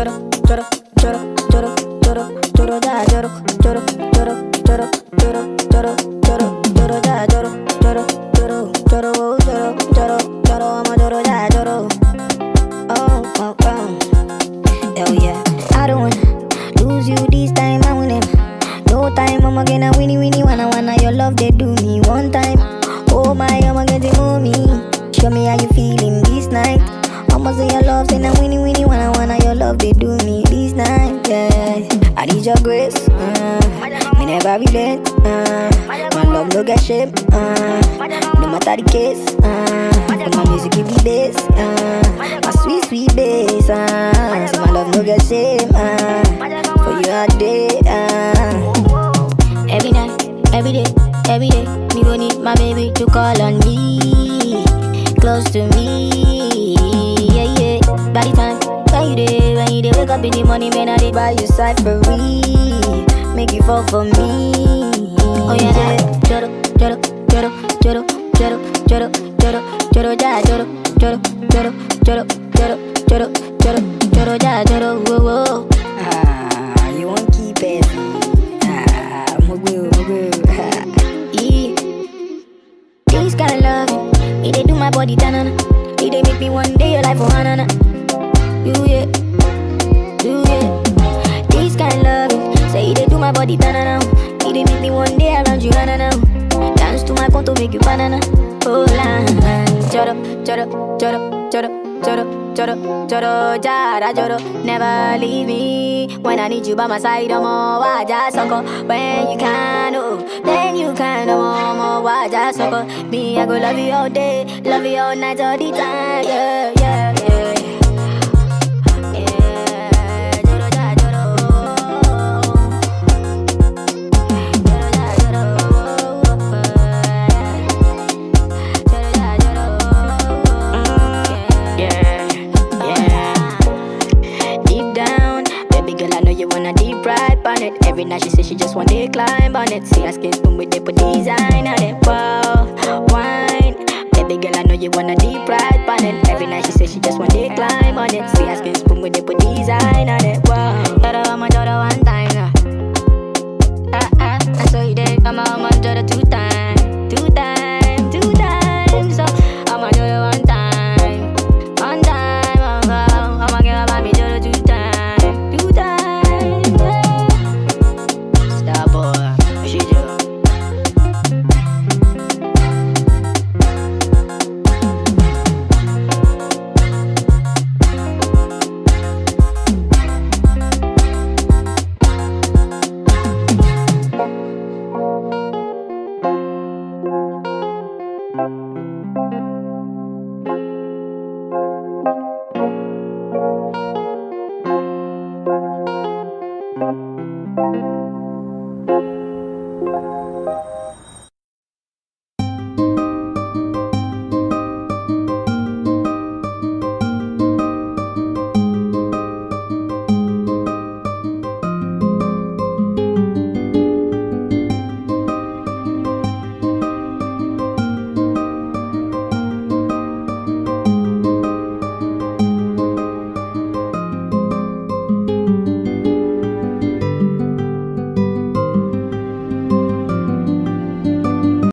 choro, choro, choro, choro, choro, choro, ya lloro, choro, choro, choro, choro, choro, choro, choro, ya lloro, choro, choro, choro, oh, choro, choro, choro, vamos, choro, ya lloro. Oh, oh, oh, hell yeah. I don't wanna lose you this time, I win him. No time, I'm gonna winnie, winnie, wanna, wanna, your love, they do me one time. Oh my, I'm gonna get the me. Show me how you feeling this night. I'ma say your love, and I winnie, winnie. Your grace. Uh, me never relent. Uh, my love no get shame. Uh, no matter the case. Uh, my music give me bass. Uh, my sweet sweet bass. Uh, so my love no get shame. Uh, for you all day. Uh. Every night, every day, every day, me gon' need my baby to call on me, close to me, yeah yeah. By time when you dey, you dey wake up in the morning, man, I dey by your side for make you fall for me. Oh yeah, yeah. Choro, choro, choro, choro, choro, choro, choro, choro, yeah, choro, choro, choro, choro, choro, choro, choro, choro, yeah, choro, whoa whoa. Ah, you won't keep it. Ah, mugu, mugu. This kind of love, it dey do my body tanana. It dey make me one day your life for hanana. You yeah, body tanana. It dey make me one day around you na na. Dance to my conto make you banana. Oh la, choro, choro, choro, choro, choro, choro, choro, jara, choro. Never leave me when I need you by my side. I'm all waja soko. When you can, oh, then you can. I'm all waja soko. Me, I go love you all day, love you all night, all the time. Yeah. It. Every night she say she just wanna climb on it. See her skin spoon with the design on it. Wow, wine. Baby girl, I know you wanna deep ride on it. Every night she say she just wanna climb on it.